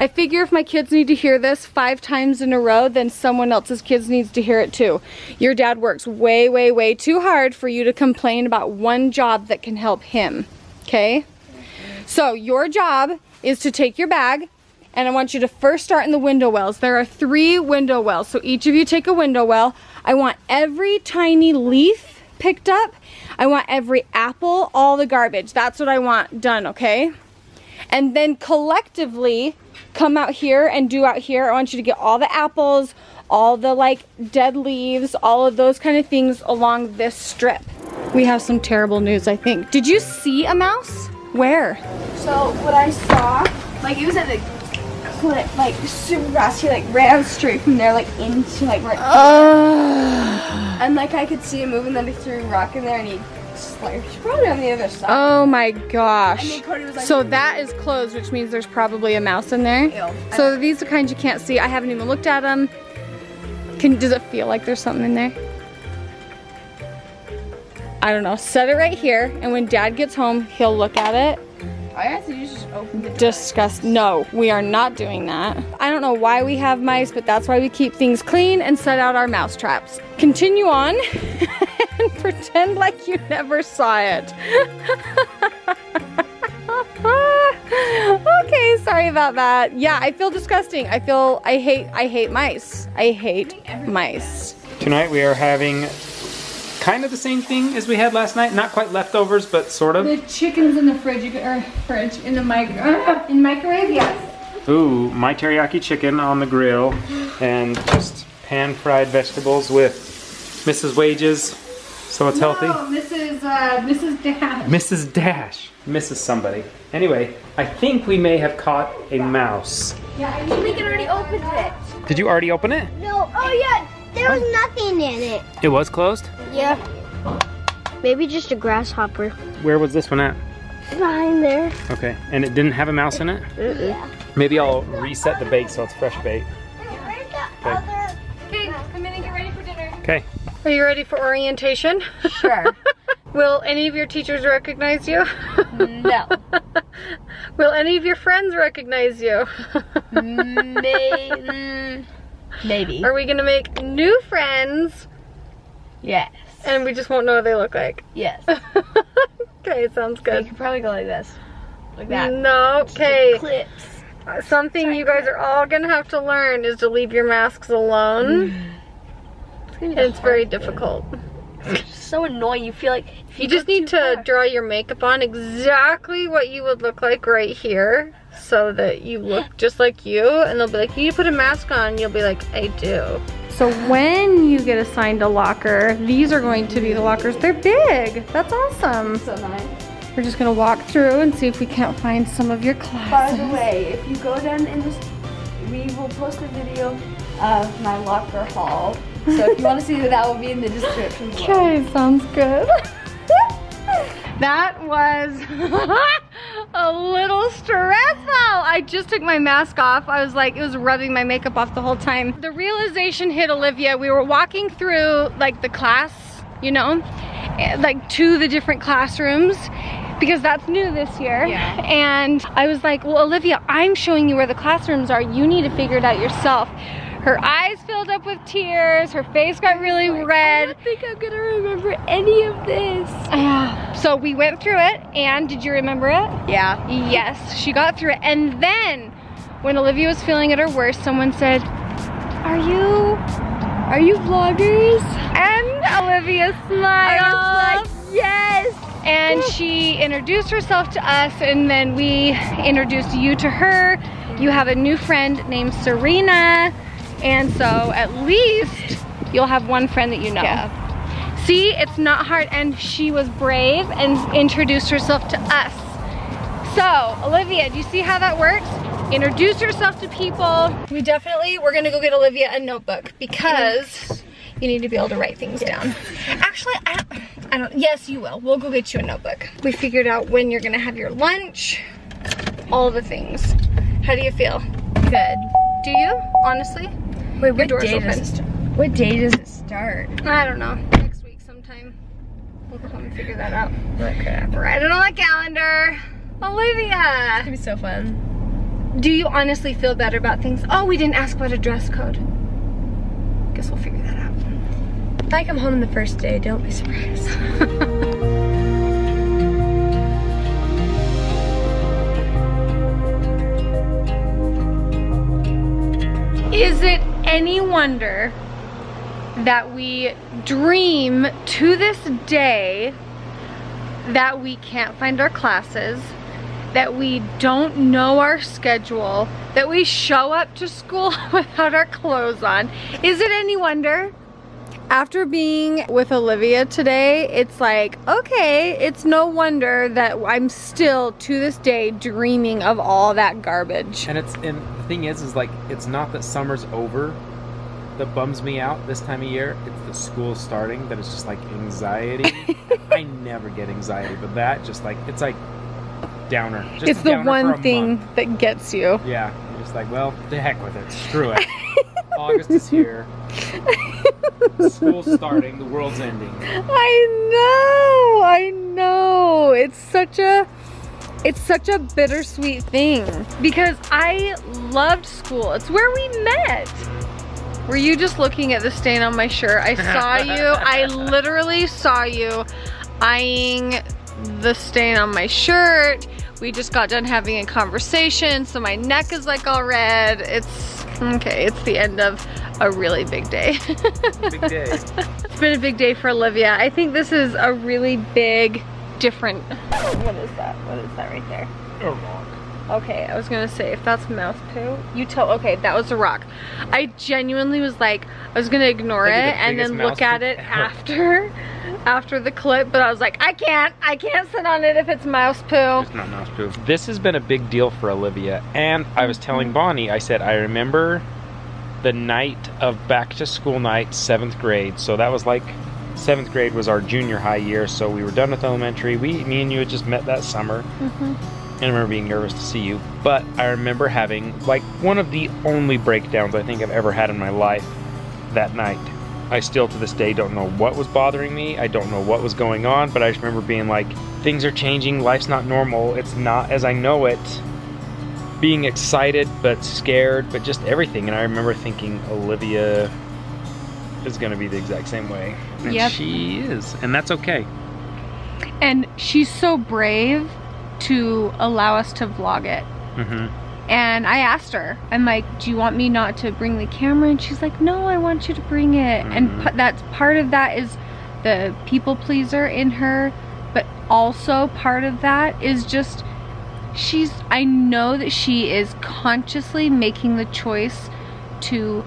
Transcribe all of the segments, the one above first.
I figure if my kids need to hear this five times in a row, then someone else's kids needs to hear it too. Your dad works way, way, way too hard for you to complain about one job that can help him, okay? So your job is to take your bag and I want you to first start in the window wells. There are three window wells, so each of you take a window well. I want every tiny leaf picked up. I want every apple, all the garbage. That's what I want done, okay? And then collectively, come out here and do out here. I want you to get all the apples, all the like dead leaves, all of those kind of things along this strip. We have some terrible news, I think. Did you see a mouse? Where? So what I saw, like it was at the cliff, like super fast. He like ran straight from there, like into like right, Uh, and like I could see him moving. Then he threw a rock in there, and he like probably on the other side. oh my gosh. then Cody was like, So that is closed, which means there's probably a mouse in there. Ew. So these are kinds you can't see. I haven't even looked at them. Can does it feel like there's something in there? I don't know. Set it right here, and when Dad gets home, he'll look at it. I have to just open the Disgust. No, we are not doing that. I don't know why we have mice, but that's why we keep things clean and set out our mouse traps. Continue on and pretend like you never saw it. okay, sorry about that. Yeah, I feel disgusting. I feel I hate I hate mice. I hate mice. Tonight we are having kind of the same thing as we had last night. Not quite leftovers, but sort of. The chicken's in the fridge, you can, or fridge in the mic uh, in microwave. Yes. Ooh, my teriyaki chicken on the grill and just pan fried vegetables with Mrs. Wages, so it's healthy. No, this is uh, Mrs. Dash. Mrs. Dash. Mrs. somebody. Anyway, I think we may have caught a mouse. Yeah, We can already open it. Did you already open it? No, oh yeah, there was nothing in it. It was closed? Yeah. Maybe just a grasshopper. Where was this one at? Behind there. Okay, and it didn't have a mouse in it? Yeah. Maybe I'll reset the bait so it's fresh bait. Where's the Okay. other? Okay, come in and get ready for dinner. Okay. Are you ready for orientation? Sure. Will any of your teachers recognize you? no. Will any of your friends recognize you? May- mm, Maybe. Are we gonna make new friends Yes. and we just won't know what they look like? Yes. okay, sounds You good. could probably go like this. Like that. No, okay. Clips. Something you guys are all gonna have to learn is to leave your masks alone. And it's very difficult. so annoying. You feel like if You just need to far- draw your makeup on exactly what you would look like right here so that you look just like you and they'll be like, you need to put a mask on. You'll be like, I do. So when you get assigned a locker, these are going to be the lockers. They're big. That's awesome. So nice. We're just gonna walk through and see if we can't find some of your classes. By the way, if you go down in this, we will post a video of my locker haul. So if you want to see that, that will be in the description below. Okay, sounds good. that was a little stressful. I just took my mask off. I was like, it was rubbing my makeup off the whole time. The realization hit Olivia. We were walking through like the class, you know, eh, like to the different classrooms because that's new this year. Yeah. And I was like, well, Olivia, I'm showing you where the classrooms are. You need to figure it out yourself. Her eyes filled up with tears. Her face got really red. I don't think I'm gonna remember any of this. Ah, so we went through it, and did you remember it? Yeah. Yes, she got through it. And then, when Olivia was feeling at her worst, someone said, Are you, are you vloggers? And Olivia smiled. I was like, yes. and she introduced herself to us, and then we introduced you to her. You have a new friend named Serena, and so at least you'll have one friend that you know. Yeah. See, it's not hard, and she was brave and introduced herself to us. So, Olivia, do you see how that works? Introduce yourself to people. We definitely, we're gonna go get Olivia a notebook because you need to be able to write things down. Actually, I don't, I don't, yes, you will. We'll go get you a notebook. We figured out when you're gonna have your lunch, all the things. How do you feel? Good. Do you, honestly? Wait, what day open. does it start? What day does it start? I don't know. Next week sometime. We'll come and figure that out. Okay. Write it on the calendar. Olivia! It's gonna be so fun. Do you honestly feel better about things? Oh, we didn't ask about a dress code. Guess we'll figure that out. If I come home on the first day, don't be surprised. Is it any wonder that we dream to this day that we can't find our classes, that we don't know our schedule, that we show up to school without our clothes on? Is it any wonder? After being with Olivia today, it's like, okay, it's no wonder that I'm still to this day dreaming of all that garbage. And it's the thing is, is like it's not that summer's over that bums me out this time of year. It's the school starting that is just like anxiety. I never get anxiety, but that just like it's like downer. Just it's the downer one thing month. that gets you. Yeah, you're just like, well, the heck with it. Screw it. August is here. School's starting. The world's ending. I know, I know. It's such a it's such a bittersweet thing because I loved school. It's where we met. Were you just looking at the stain on my shirt? I saw you. I literally saw you eyeing the stain on my shirt. We just got done having a conversation, so my neck is like all red. It's okay, it's the end of a really big day. Big day. It's been a big day for Olivia. I think this is a really big, different. What is that? What is that right there? A rock. Okay, I was gonna say if that's mouse poo, you tell. Okay, that was a rock. I genuinely was like, I was gonna ignore it the and then look at it ever. after, after the clip. But I was like, I can't, I can't sit on it if it's mouse poo. It's not mouse poo. This has been a big deal for Olivia. And I was telling Bonnie, I said, I remember the night of back to school night, seventh grade. So that was like, seventh grade was our junior high year. So we were done with elementary. We, me and you had just met that summer. Mm-hmm. And I remember being nervous to see you. But I remember having like one of the only breakdowns I think I've ever had in my life that night. I still to this day don't know what was bothering me. I don't know what was going on, but I just remember being like, things are changing, life's not normal, it's not as I know it. Being excited but scared, but just everything. And I remember thinking Olivia is gonna be the exact same way. And Yep. she is. And that's okay. And she's so brave to allow us to vlog it. hmm And I asked her, I'm like, do you want me not to bring the camera? And she's like, no, I want you to bring it. And Mhm. p- that's part of that is the people pleaser in her, but also part of that is just she's I know that she is consciously making the choice to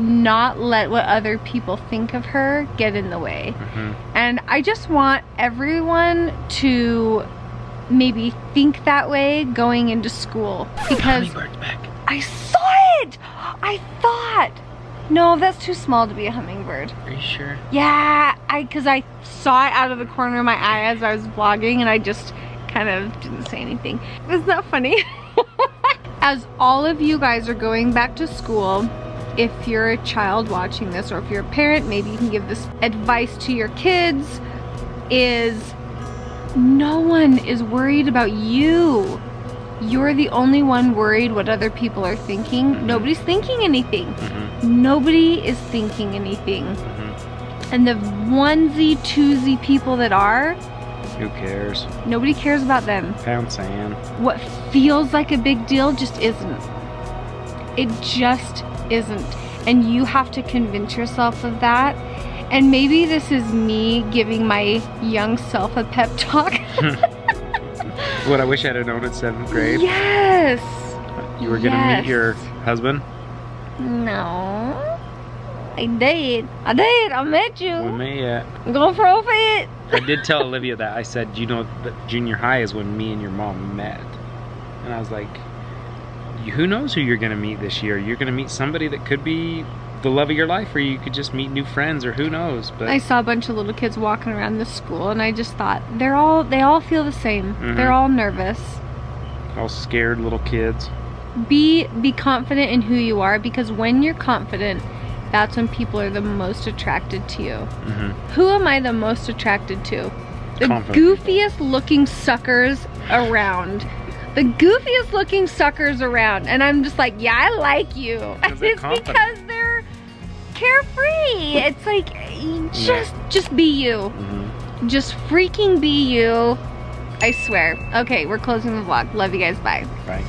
not let what other people think of her get in the way. hmm And I just want everyone to maybe think that way going into school because. I saw it. I thought, no, that's too small to be a hummingbird. Are you sure? Yeah, I because I saw it out of the corner of my eye as I was vlogging, and I just kind of didn't say anything. Isn't that funny? as all of you guys are going back to school, if you're a child watching this, or if you're a parent, maybe you can give this advice to your kids. Is no one is worried about you. You're the only one worried what other people are thinking. Nobody's thinking anything. hmm Nobody is thinking anything. hmm And the onesie, twosie people that are, Who cares? nobody cares about them. Pound sand. What feels like a big deal just isn't. It just isn't. And you have to convince yourself of that. And maybe this is me giving my young self a pep talk. What I wish I had known in seventh grade. yes. You were gonna Yes. meet your husband. No. I did. I did. I met you. When me, uh, Go for it. I did tell Olivia that. I said, you know, that junior high is when me and your mom met. And I was like, "You- who knows who you're gonna meet this year? You're gonna meet somebody that could be the love of your life, or you could just meet new friends, or who knows. But I saw a bunch of little kids walking around the school and I just thought they're all they all feel the same. Mhm. They're all nervous. all scared little kids. Be be confident in who you are because when you're confident, that's when people are the most attracted to you. hmm Who am I the most attracted to? The Confident goofiest looking suckers around. The goofiest looking suckers around. And I'm just like, yeah, I like you. It's confident. because they're carefree. It's like, just, just be you. Mhm. Just freaking be you. I swear. Okay, we're closing the vlog. Love you guys. Bye. Right.